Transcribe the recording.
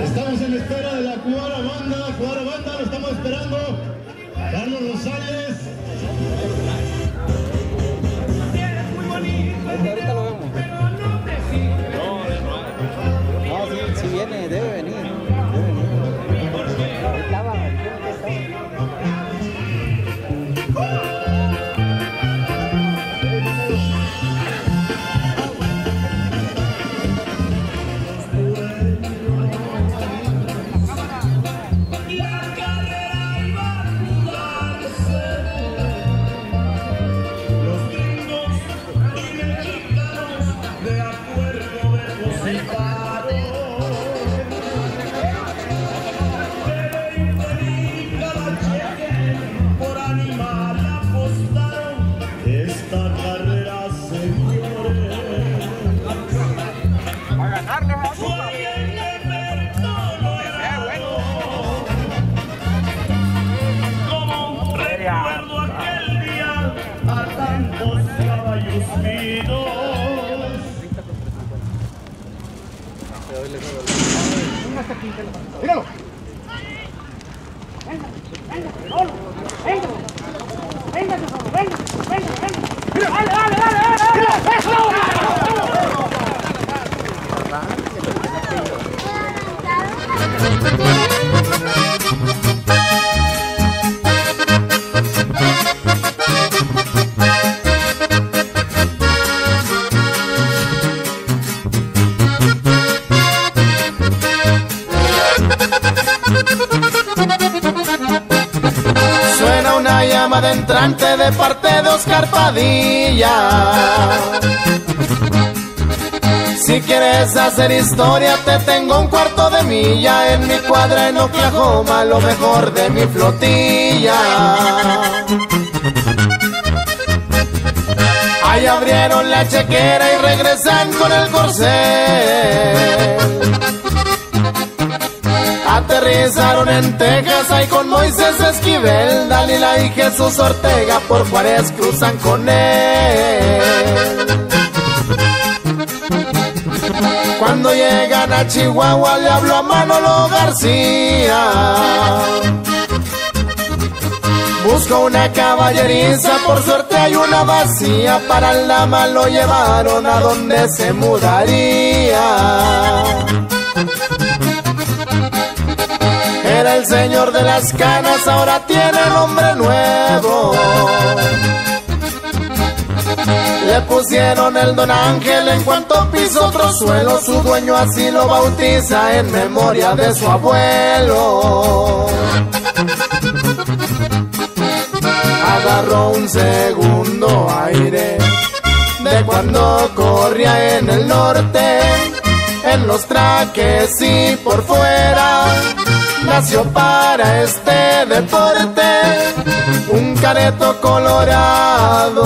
Estamos en espera de la Cuara Banda, Cuara Banda, lo estamos esperando. Carlos Rosales. Míralo. Suena llamada entrante de parte de Oscar Padilla. Si quieres hacer historia, te tengo un cuarto de milla en mi cuadra en Oklahoma, lo mejor de mi flotilla. Ahí abrieron la chequera y regresan con el corcel. Aterrizaron en Texas ahí con Moisés Esquivel, Dalila y Jesús Ortega por Juárez cruzan con él. Cuando llegan a Chihuahua le habló a Manolo García. Busco una caballeriza, por suerte hay una vacía, para el dama lo llevaron a donde se mudaría. Era el señor de las canas, ahora tiene nombre nuevo. Le pusieron el don Ángel en cuanto pisó otro suelo, su dueño así lo bautiza en memoria de su abuelo. Agarró un segundo aire de cuando corría en el norte, en los traques y por fuera nació para este deporte un careto colorado.